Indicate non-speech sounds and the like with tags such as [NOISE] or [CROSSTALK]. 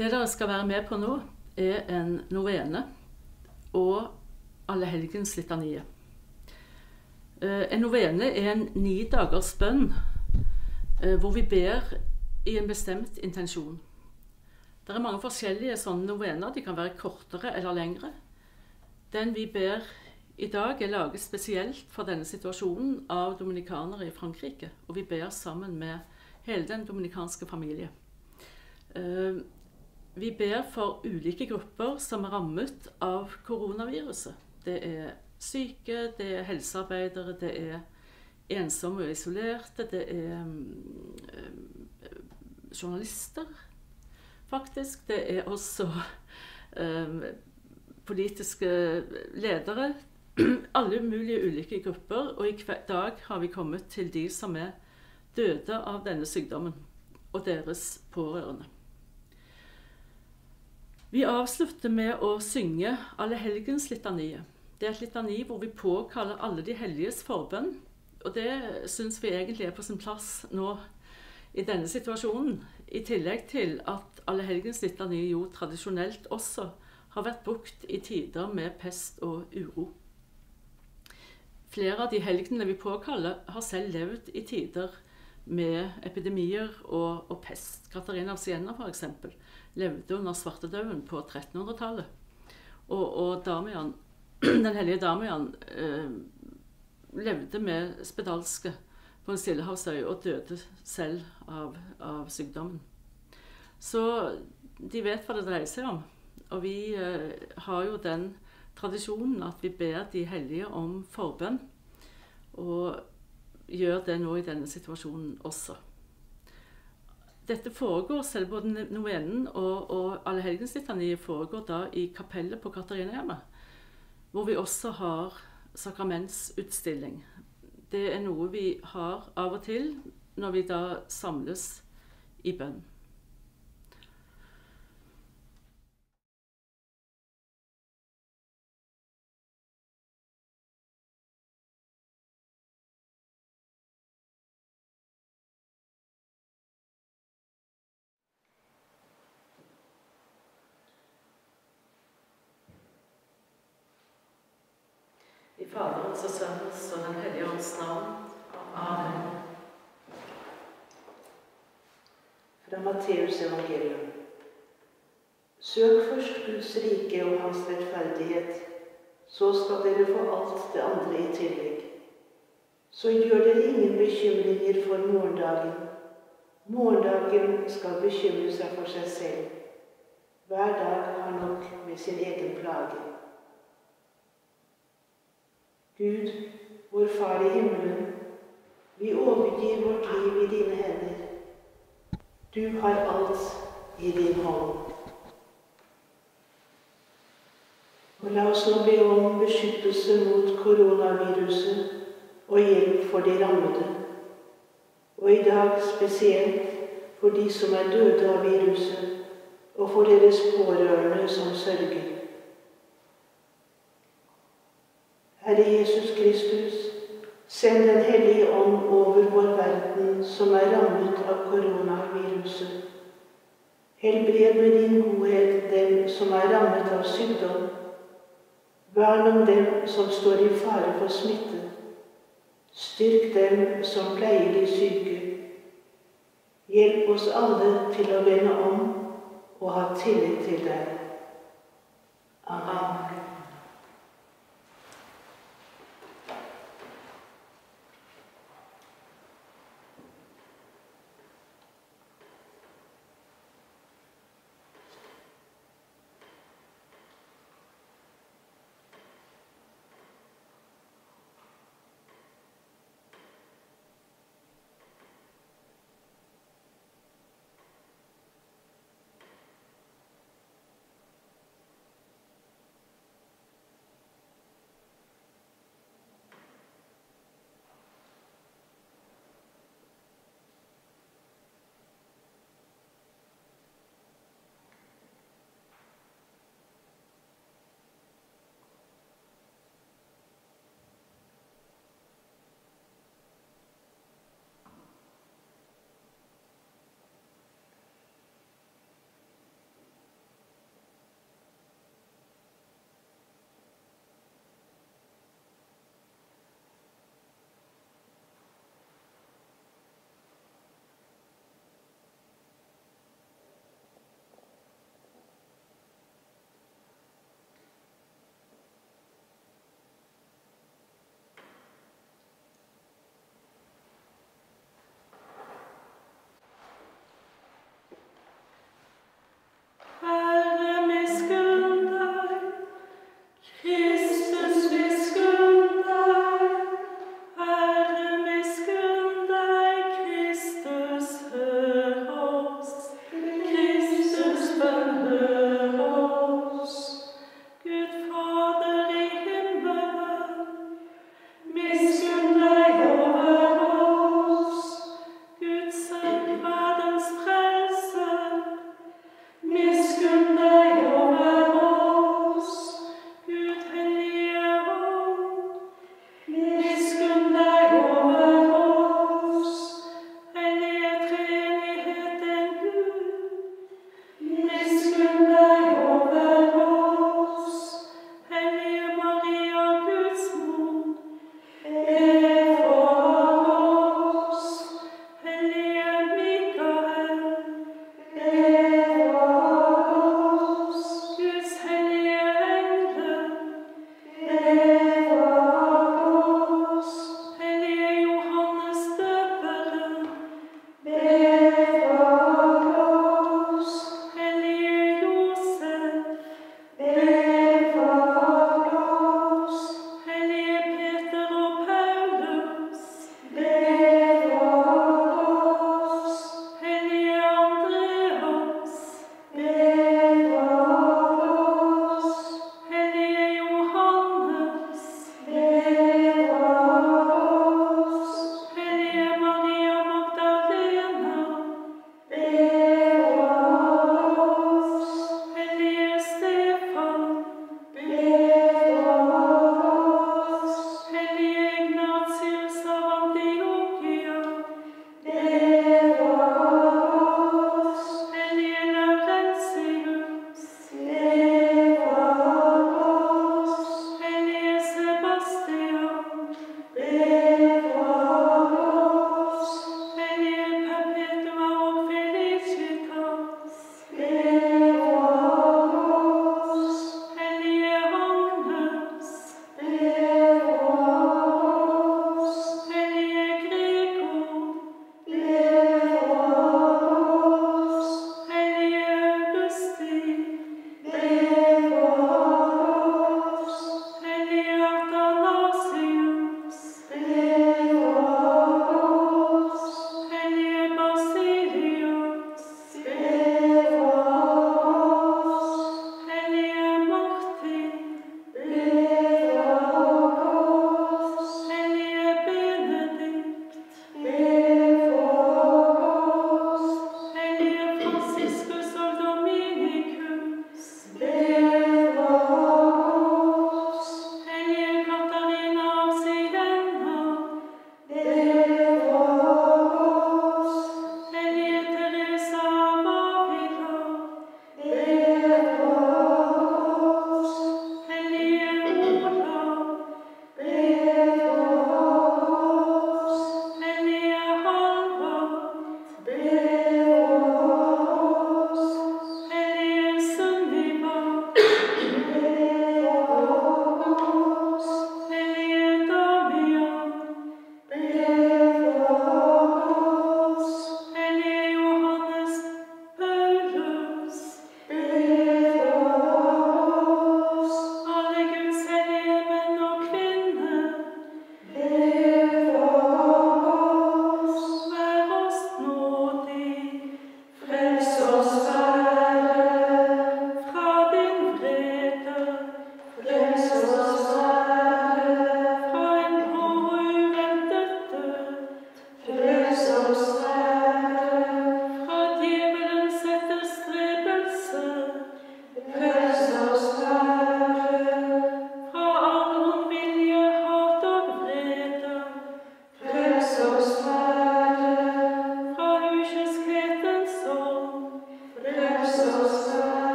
Det dere skal være med på nå, er en novene og Allehelgens litanie. Eh, en novene er en ni dagers bønn eh, hvor vi ber i en bestemt intensjon. Det er mange forskjellige sånne novener. De kan være kortere eller lengre. Den vi ber i dag, er laget spesielt for denne situasjonen av dominikanere i Frankrike. Og vi ber sammen med hele den dominikanske familie. Eh, vi ber for ulike grupper som er rammet av koronaviruset. Det er syke, det er helsearbeidere, det er ensomme og isolerte, det er øh, journalister, faktisk. Det er også øh, politiske ledere. Alle mulige ulike grupper. Og i dag har vi kommet til de som er døde av denne sykdommen, og deres pårørende. Vi avslutter med å synge Allehelgenslitaniet. Det er et litani hvor vi påkaller alle de helliges forbønn. Og det syns vi egentlig er på sin plass nå i denne situasjonen. I tillegg til at Allehelgens litani jo tradisjonelt også har vært brukt i tider med pest og uro. Flere av de helgenene vi påkaller, har selv levd i tider med epidemier og, og pest. Katarina av Siena f.eks levde under svartedauden på 1300-tallet. Og, og Damian, [CLEARS THROAT] den hellige Damian eh, levde med spedalske på en stillehavsøy og døde selv av, av, sykdommen. Så de vet hva det dreier seg om. Og vi eh, har jo den tradisjonen at vi ber de hellige om forbønn. Og gjør det nå i denne situasjonen også dette foregår, selv både novenen og, og Allehelgenslitaniet foregår da i kapellet på Katarinahjemmet. Hvor vi også har sakramentsutstilling. Det er noe vi har av og til når vi da samles i bønn. I Faderens og Sønnens og Den hellige ånds navn. Amen. Fra Matteus evangelium. Søk først Guds rike og hans rettferdighet, så skal dere få alt det andre i tillegg. Så gjør dere ingen bekymringer for morgendagen. Morgendagen skal bekymre seg for seg selv. Hver dag har nok med sin egen plage. Gud, vår Far i himmelen, vi overgir vårt liv i dine hender. Du har alt i din hånd. Og la oss nå be om beskyttelse mot koronaviruset og hjelp for de rammede. Og i dag spesielt for de som er døde av viruset, og for deres pårørende som sørger. Send Den hellige ånd over vår verden som er rammet av koronaviruset. Helbred med din godhet dem som er rammet av sykdom. Vern om dem som står i fare for smitte. Styrk dem som pleier de syke. Hjelp oss alle til å vende om og ha tillit til deg. Amen.